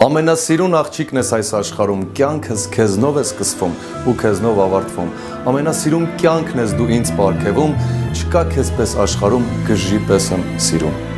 Ամենասիրուն աղջիկն ես այս աշխարհում, կյանքս քեզնով է սկսվում ու քեզնով ավարտվում։ Ամենասիրուն կյանքն ես դու ինձ ապարգևում, չկա քեզպես աշխարհում գժի պես եմ սիրում։